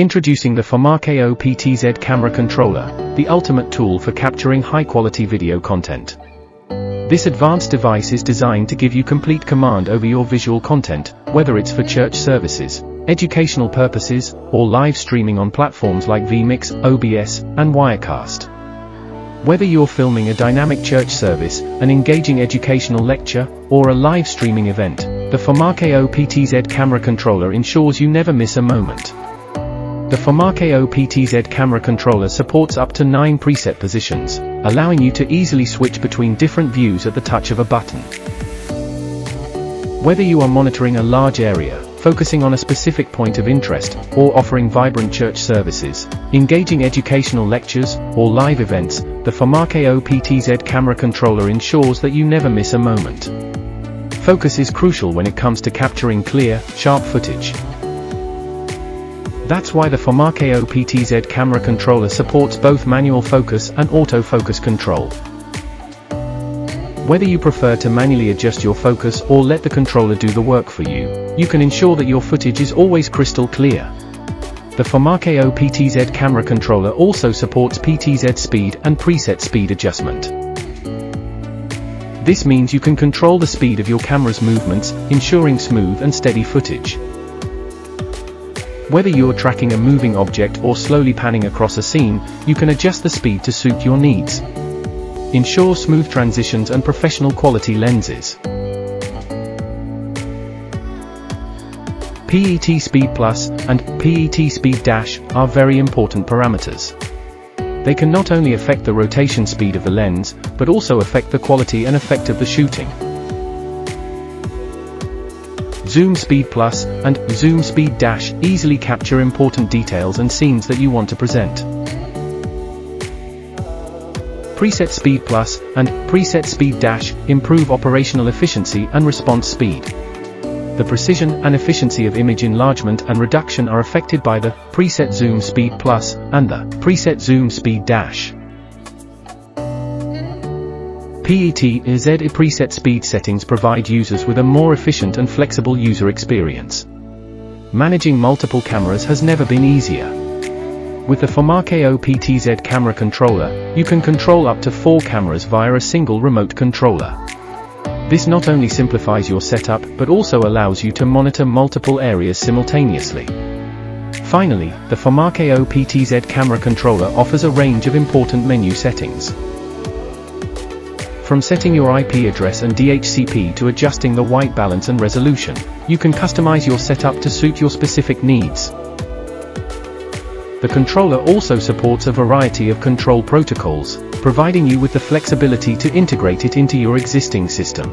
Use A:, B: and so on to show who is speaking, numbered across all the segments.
A: Introducing the FoMaKo PTZ Camera Controller, the ultimate tool for capturing high-quality video content. This advanced device is designed to give you complete command over your visual content, whether it's for church services, educational purposes, or live streaming on platforms like vMix, OBS, and Wirecast. Whether you're filming a dynamic church service, an engaging educational lecture, or a live streaming event, the FoMaKo PTZ camera controller ensures you never miss a moment. The FoMaKo PTZ camera controller supports up to 9 preset positions, allowing you to easily switch between different views at the touch of a button. Whether you are monitoring a large area, focusing on a specific point of interest, or offering vibrant church services, engaging educational lectures, or live events, the FoMaKo PTZ camera controller ensures that you never miss a moment. Focus is crucial when it comes to capturing clear, sharp footage. That's why the FoMaKo PTZ camera controller supports both manual focus and autofocus control. Whether you prefer to manually adjust your focus or let the controller do the work for you, you can ensure that your footage is always crystal clear. The FoMaKo PTZ camera controller also supports PTZ speed and preset speed adjustment. This means you can control the speed of your camera's movements, ensuring smooth and steady footage. Whether you're tracking a moving object or slowly panning across a scene, you can adjust the speed to suit your needs. Ensure smooth transitions and professional quality lenses. PET Speed Plus and PET Speed Dash are very important parameters. They can not only affect the rotation speed of the lens, but also affect the quality and effect of the shooting. Zoom Speed Plus, and Zoom Speed Dash easily capture important details and scenes that you want to present. Preset Speed Plus and Preset Speed Dash improve operational efficiency and response speed. The precision and efficiency of image enlargement and reduction are affected by the Preset Zoom Speed Plus and the Preset Zoom Speed Dash. PET preset speed settings provide users with a more efficient and flexible user experience. Managing multiple cameras has never been easier. With the FoMaKo PTZ camera controller, you can control up to four cameras via a single remote controller. This not only simplifies your setup but also allows you to monitor multiple areas simultaneously. Finally, the FoMaKo PTZ camera controller offers a range of important menu settings. From setting your IP address and DHCP to adjusting the white balance and resolution, you can customize your setup to suit your specific needs. The controller also supports a variety of control protocols, providing you with the flexibility to integrate it into your existing system.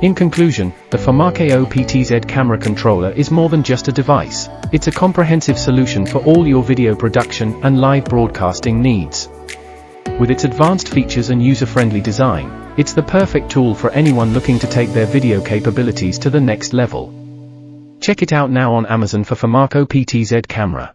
A: In conclusion, the FoMaKo PTZ camera controller is more than just a device, it's a comprehensive solution for all your video production and live broadcasting needs. With its advanced features and user-friendly design, it's the perfect tool for anyone looking to take their video capabilities to the next level. Check it out now on Amazon for FoMaKo PTZ camera.